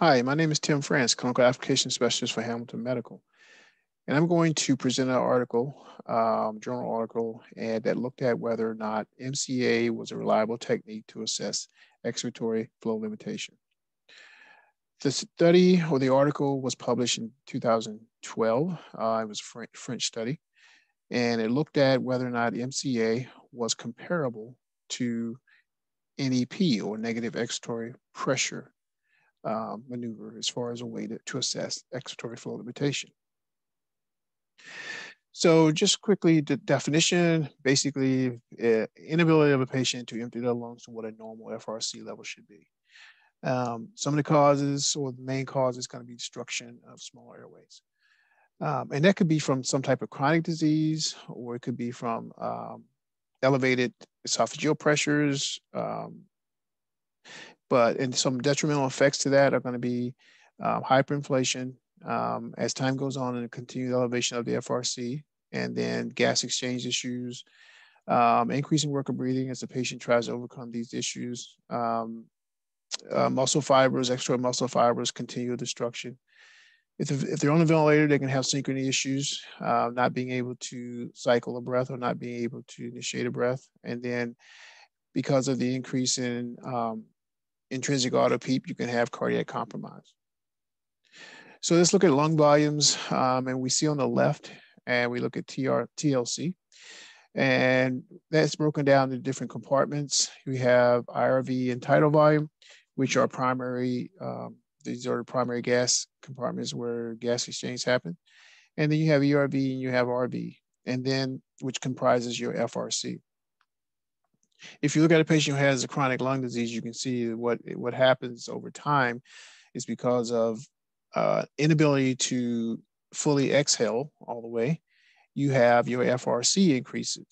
Hi, my name is Tim France, Clinical Application Specialist for Hamilton Medical. And I'm going to present an article, um, journal article, and that looked at whether or not MCA was a reliable technique to assess expiratory flow limitation. The study or the article was published in 2012. Uh, it was a French study, and it looked at whether or not MCA was comparable to NEP or negative expiratory pressure um, maneuver as far as a way to, to assess expiratory flow limitation. So just quickly, the definition, basically uh, inability of a patient to empty their lungs to what a normal FRC level should be. Um, some of the causes or the main cause is going to be destruction of small airways. Um, and that could be from some type of chronic disease, or it could be from um, elevated esophageal pressures. But and some detrimental effects to that are going to be um, hyperinflation um, as time goes on and a continued elevation of the FRC, and then gas exchange issues, um, increasing work of breathing as the patient tries to overcome these issues. Um, uh, muscle fibers, extra muscle fibers, continual destruction. If, if they're on a ventilator, they can have synchrony issues, uh, not being able to cycle a breath or not being able to initiate a breath. And then because of the increase in um, intrinsic auto PEEP, you can have cardiac compromise. So let's look at lung volumes. Um, and we see on the left, and we look at TR, TLC. And that's broken down into different compartments. We have IRV and tidal volume, which are primary, um, these are the primary gas compartments where gas exchange happens. And then you have ERV and you have RV, and then which comprises your FRC. If you look at a patient who has a chronic lung disease, you can see what, what happens over time is because of uh, inability to fully exhale all the way, you have your FRC increases.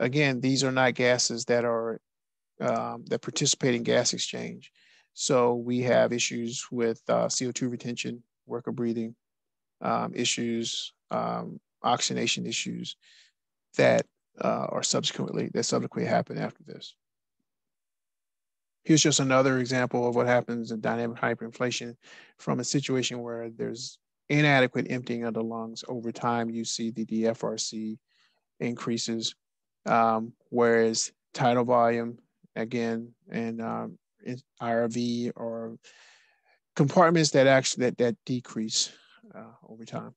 Again, these are not gases that are um, that participate in gas exchange. So we have issues with uh, CO2 retention, work of breathing um, issues, um, oxygenation issues that uh, are subsequently that subsequently happen after this. Here's just another example of what happens in dynamic hyperinflation from a situation where there's inadequate emptying of the lungs. Over time, you see the DFRC increases, um, whereas tidal volume, again, and um, IRV or compartments that actually that, that decrease uh, over time.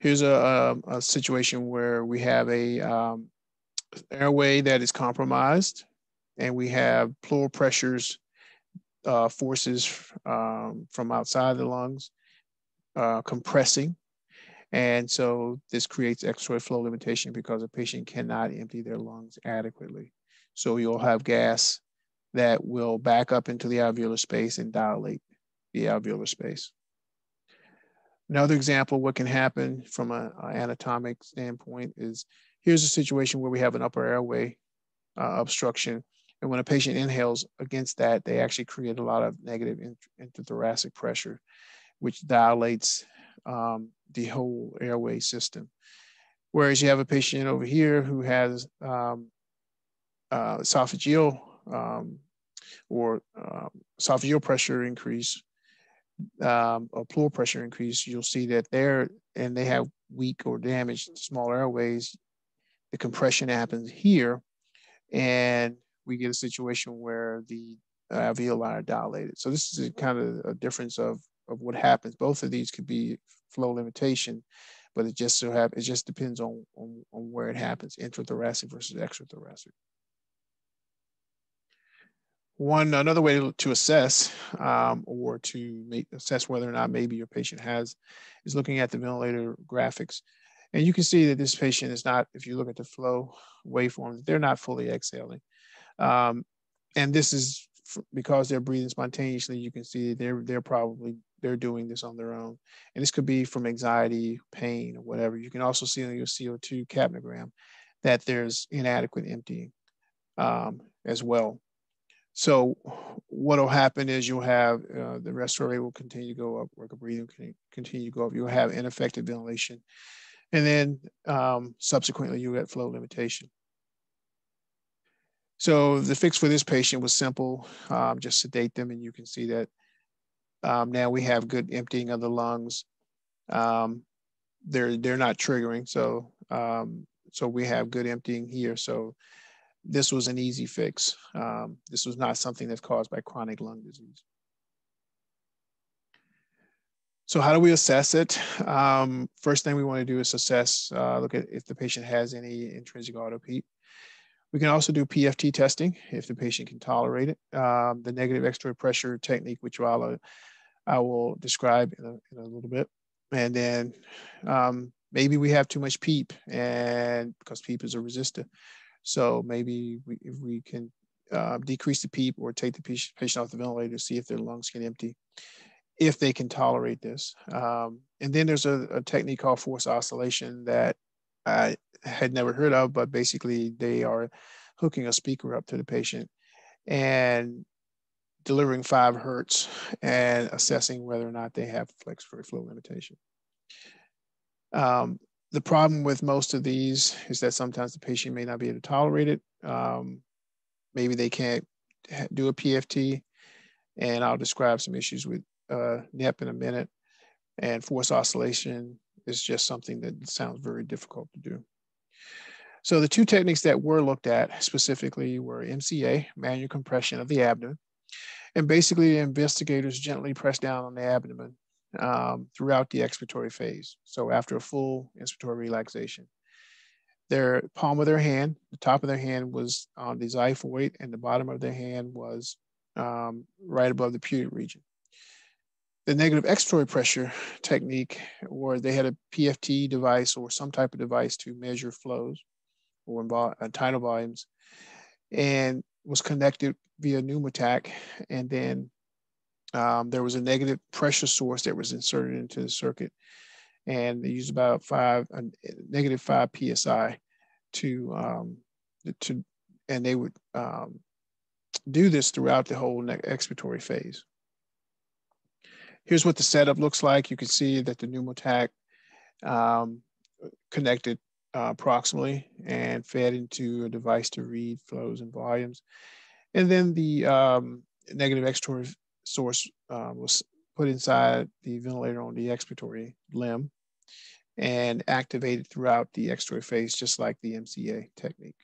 Here's a, a, um, a, situation where we have a um, airway that is compromised and we have pleural pressures, uh, forces um, from outside the lungs uh, compressing. And so this creates expiratory flow limitation because a patient cannot empty their lungs adequately. So you'll have gas that will back up into the alveolar space and dilate the alveolar space. Another example, what can happen from an anatomic standpoint is here's a situation where we have an upper airway uh, obstruction and when a patient inhales against that, they actually create a lot of negative intrathoracic pressure, which dilates um, the whole airway system. Whereas you have a patient over here who has um, uh, esophageal um, or uh, esophageal pressure increase um, or pressure increase, you'll see that they're, and they have weak or damaged small airways, the compression happens here. And we get a situation where the alveoli are dilated. So this is kind of a difference of, of what happens. Both of these could be flow limitation, but it just so have it just depends on, on, on where it happens, intrathoracic versus extrathoracic. One another way to, assess um, or to make, assess whether or not maybe your patient has is looking at the ventilator graphics. And you can see that this patient is not, if you look at the flow waveforms, they're not fully exhaling. Um, and this is because they're breathing spontaneously. You can see they're they're probably they're doing this on their own, and this could be from anxiety, pain, or whatever. You can also see on your CO2 capnogram that there's inadequate emptying um, as well. So what will happen is you'll have uh, the respiratory rate will continue to go up, work of breathing can continue to go up. You'll have ineffective ventilation, and then um, subsequently you'll get flow limitation. So the fix for this patient was simple, um, just sedate them and you can see that um, now we have good emptying of the lungs. Um, they're, they're not triggering, so, um, so we have good emptying here. So this was an easy fix. Um, this was not something that's caused by chronic lung disease. So how do we assess it? Um, first thing we want to do is assess, uh, look at if the patient has any intrinsic autopeep. We can also do PFT testing if the patient can tolerate it. Um, the negative expiratory pressure technique, which I'll, uh, I will describe in a, in a little bit. And then um, maybe we have too much PEEP and because PEEP is a resistor. So maybe we, if we can uh, decrease the PEEP or take the patient off the ventilator to see if their lungs can empty if they can tolerate this. Um, and then there's a, a, technique called force oscillation that I had never heard of, but basically they are hooking a speaker up to the patient and delivering five hertz and assessing whether or not they have respiratory flow limitation. Um, the problem with most of these is that sometimes the patient may not be able to tolerate it. Um, maybe they can't do a PFT, and I'll describe some issues with uh, NEP in a minute. And force oscillation is just something that sounds very difficult to do. So the two techniques that were looked at specifically were MCA, manual compression of the abdomen. And basically the investigators gently press down on the abdomen um, throughout the expiratory phase. So after a full inspiratory relaxation. Their palm of their hand, the top of their hand was on the xiphoid and the bottom of their hand was um, right above the pubic region the negative expiratory pressure technique, where they had a PFT device or some type of device to measure flows or uh, tidal volumes, and was connected via pneumotach. And then um, there was a negative pressure source that was inserted into the circuit, and they used about five, a negative five psi to um, to, and they would um, do this throughout the whole expiratory phase. Here's what the setup looks like. You can see that the pneumotach um, connected uh, proximally and fed into a device to read flows and volumes. And then the um, negative expiratory source uh, was put inside the ventilator on the expiratory limb and activated throughout the expiratory phase, just like the MCA technique.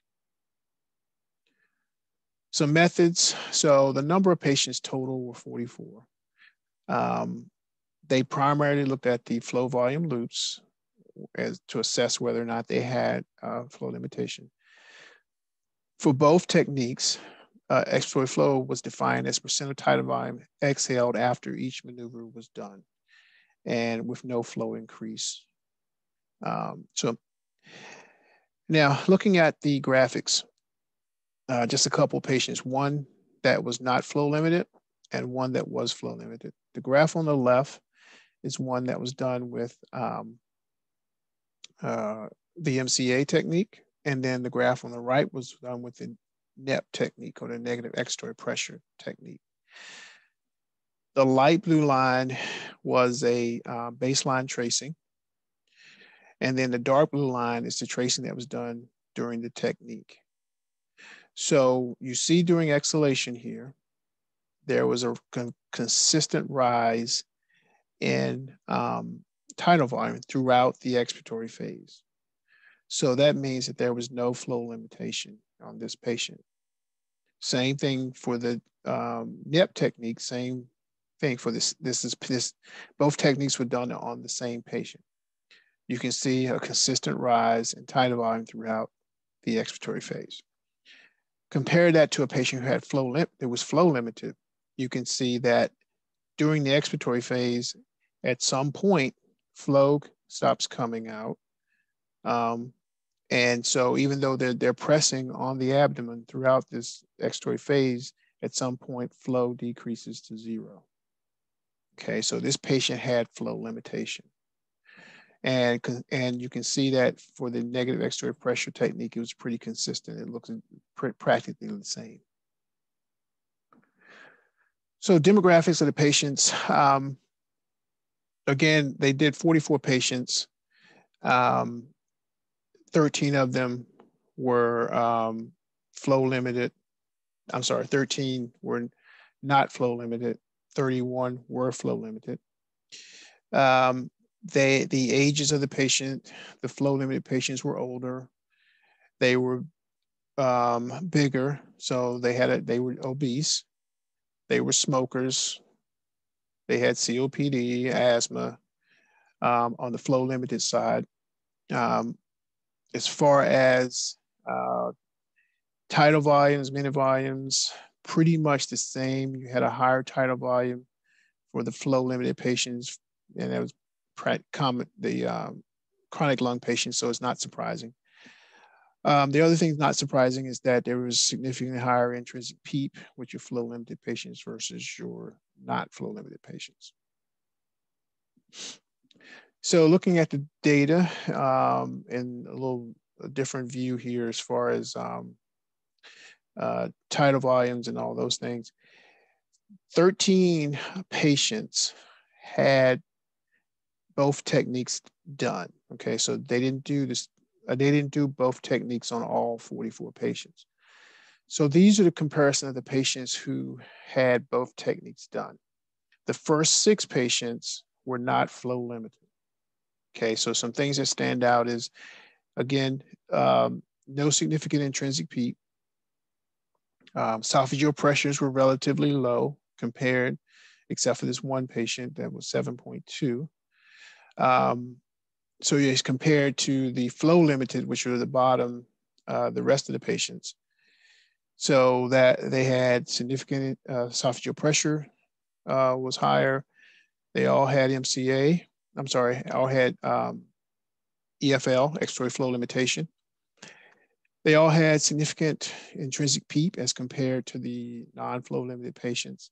Some methods. So the number of patients total were 44. Um, they primarily looked at the flow volume loops as to assess whether or not they had uh, flow limitation. For both techniques, uh, expiratory flow was defined as percent of tidal volume exhaled after each maneuver was done and with no flow increase. Um, so now looking at the graphics, uh, just a couple patients, one that was not flow limited and one that was flow limited. The graph on the left is one that was done with um, uh, the MCA technique. And then the graph on the right was done with the NEP technique or the negative expiratory pressure technique. The light blue line was a uh, baseline tracing. And then the dark blue line is the tracing that was done during the technique. So you see during exhalation here, there was a con consistent rise in um, tidal volume throughout the expiratory phase. So that means that there was no flow limitation on this patient. Same thing for the um, technique, same thing for this. This is this, both techniques were done on the same patient. You can see a consistent rise in tidal volume throughout the expiratory phase. Compare that to a patient who had flow lim- that was flow limited you can see that during the expiratory phase, at some point, flow stops coming out. Um, and so even though they're, they're pressing on the abdomen throughout this expiratory phase, at some point flow decreases to zero. Okay, so this patient had flow limitation. And, and you can see that for the negative expiratory pressure technique, it was pretty consistent. It looks practically the same. So demographics of the patients, um, again, they did 44 patients. Um, 13 of them were um, flow limited I'm sorry, 13 were not flow limited, 31 were flow limited. Um, they, the ages of the patient, the flow limited patients were older. They were um, bigger, so they had a, they were obese. They were smokers. They had COPD, asthma um, on the flow limited side. Um, as far as uh, tidal volumes, minute volumes, pretty much the same. You had a higher tidal volume for the flow limited patients, and that was common the um, chronic lung patients, so it's not surprising. Um, the other thing not surprising is that there was significantly higher intrinsic PEEP with your flow limited patients versus your not flow limited patients. So looking at the data um, in a little a different view here as far as um, uh, tidal volumes and all those things. 13 patients had both techniques done. Okay, so they didn't do this, uh, they didn't do both techniques on all 44 patients. So these are the comparison of the patients who had both techniques done. The first six patients were not flow limited. Okay, so some things that stand out is, again, um, no significant intrinsic PEEP. Um, esophageal pressures were relatively low compared, except for this one patient that was 7.2. Um, so it's compared to the flow limited, which were the bottom, uh, the rest of the patients. So that they had significant uh, esophageal pressure uh, was higher. They all had MCA. I'm sorry, all had um, EFL, expiratory flow limitation. They all had significant intrinsic PEEP as compared to the non-flow limited patients.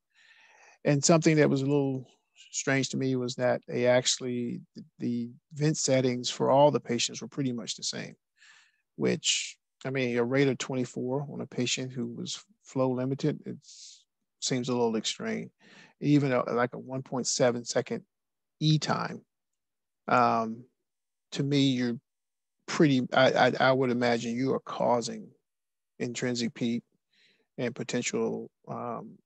And something that was a little strange to me was that they actually, the vent settings for all the patients were pretty much the same, which, I mean, a rate of 24 on a patient who was flow limited, it seems a little extreme. Even a, like a 1.7 second E time, um, to me, you're pretty, I, I, I would imagine you are causing intrinsic PEEP and potential um,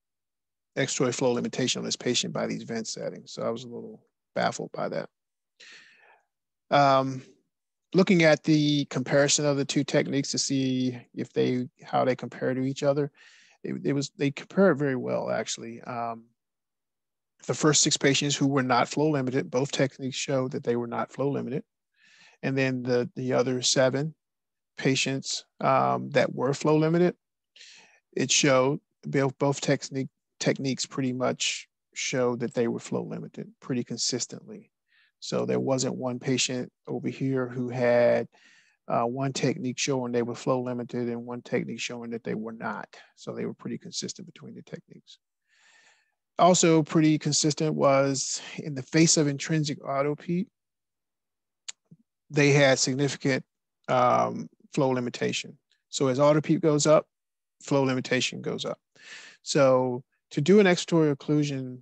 expiratory flow limitation on this patient by these vent settings. So I was a little baffled by that. Um, looking at the comparison of the two techniques to see if they, how they compare to each other, it, it was, they compare very well actually. Um, the first six patients who were not flow limited, both techniques showed that they were not flow limited. And then the, the other seven patients um, that were flow limited, it showed both, both technique, techniques pretty much showed that they were flow limited pretty consistently. So there wasn't one patient over here who had uh, one technique showing they were flow limited and one technique showing that they were not. So they were pretty consistent between the techniques. Also pretty consistent was in the face of intrinsic auto PEEP, they had significant um, flow limitation. So as auto PEEP goes up, flow limitation goes up. So to do an expiratory occlusion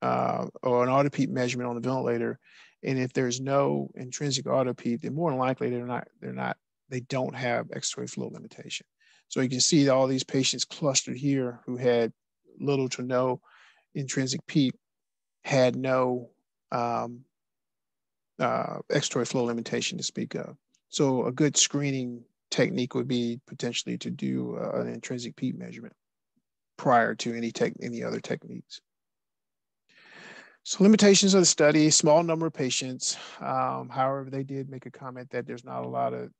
uh, or an auto PEEP measurement on the ventilator, and if there's no intrinsic auto PEEP, then more than likely they're not, they're not, they don't have expiratory flow limitation. So you can see all these patients clustered here who had little to no intrinsic PEEP had no um, uh, flow limitation to speak of. So a good screening technique would be potentially to do uh, an intrinsic PEEP measurement prior to any tech, any other techniques. So limitations of the study, small number of patients. Um, however, they did make a comment that there's not a lot of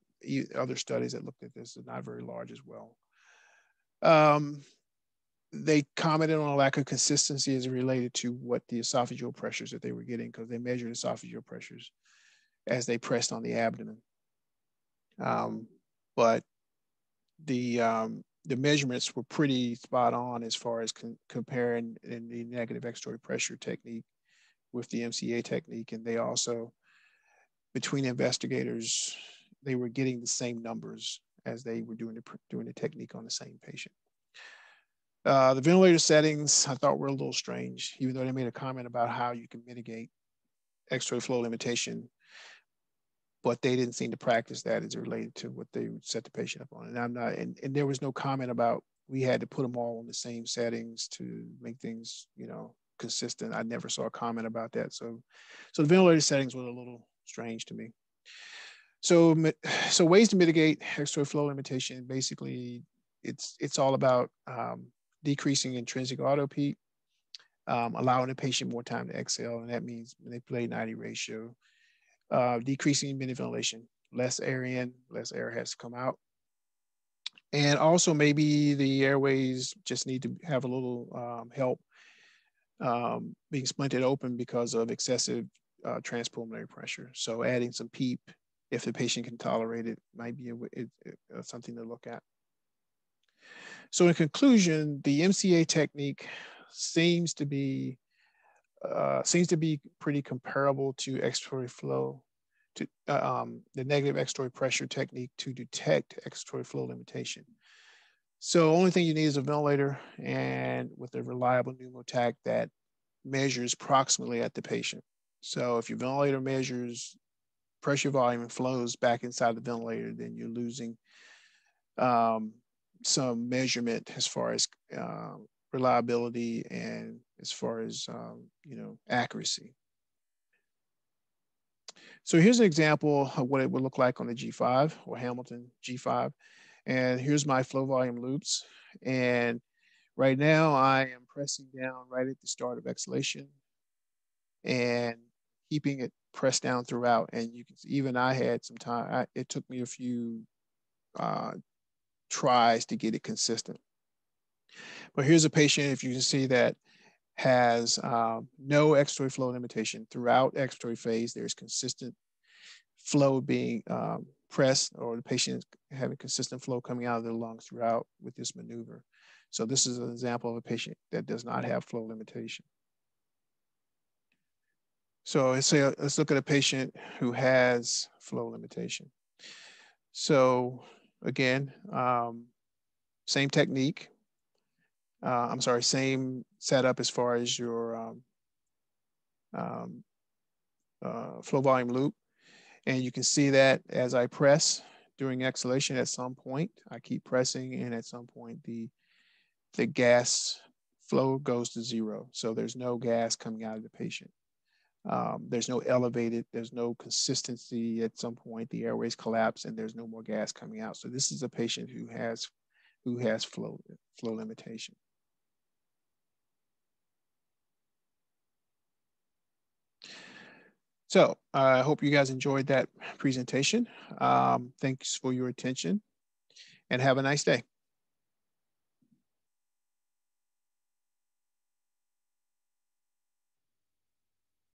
other studies that looked at this, are not very large as well. Um, they commented on a lack of consistency as related to what the esophageal pressures that they were getting because they measured esophageal pressures as they pressed on the abdomen. Um, but the um, the measurements were pretty spot on as far as comparing in the negative expiratory pressure technique with the MCA technique, and they also between investigators they were getting the same numbers as they were doing the doing the technique on the same patient. Uh, the ventilator settings I thought were a little strange, even though they made a comment about how you can mitigate expiratory flow limitation, but they didn't seem to practice that as related to what they set the patient up on. And I'm not, and, and there was no comment about we had to put them all in the same settings to make things, you know, consistent. I never saw a comment about that. So, so the ventilator settings were a little strange to me. So, so ways to mitigate expiratory flow limitation. Basically, it's it's all about um, decreasing intrinsic auto PEEP, um, allowing the patient more time to exhale, and that means manipulate 90 ratio, uh, decreasing ventilation, less air in, less air has to come out. And also maybe the airways just need to have a little um, help um, being splinted open because of excessive uh, transpulmonary pressure. So adding some PEEP, if the patient can tolerate it, might be a, uh, something to look at. So in conclusion, the MCA technique seems to be uh, seems to be pretty comparable to expiratory flow, to uh, um, the negative expiratory pressure technique to detect expiratory flow limitation. So only thing you need is a ventilator and with a reliable pneumotach that measures proximally at the patient. So if your ventilator measures pressure volume and flows back inside the ventilator, then you're losing um, some measurement as far as uh, reliability and as far as um, you know accuracy. So here's an example of what it would look like on the G5 or Hamilton G5. And here's my flow volume loops. And right now I am pressing down right at the start of exhalation and keeping it pressed down throughout. And you can even I had some time, I, it took me a few uh, tries to get it consistent. But here's a patient, if you can see that has um, no expiratory flow limitation throughout expiratory phase. There's consistent flow being um, pressed or the patient is having consistent flow coming out of their lungs throughout with this maneuver. So this is an example of a patient that does not have flow limitation. So let's say, let's look at a patient who has flow limitation. So again, um, same technique. Uh, I'm sorry, same setup as far as your um, um, uh, flow volume loop. And you can see that as I press during exhalation at some point, I keep pressing and at some point the, the gas flow goes to zero. So there's no gas coming out of the patient. Um, there's no elevated, there's no consistency at some point, the airways collapse and there's no more gas coming out. So this is a patient who has, who has flow, flow limitation. So I hope you guys enjoyed that presentation. Um, thanks for your attention and have a nice day.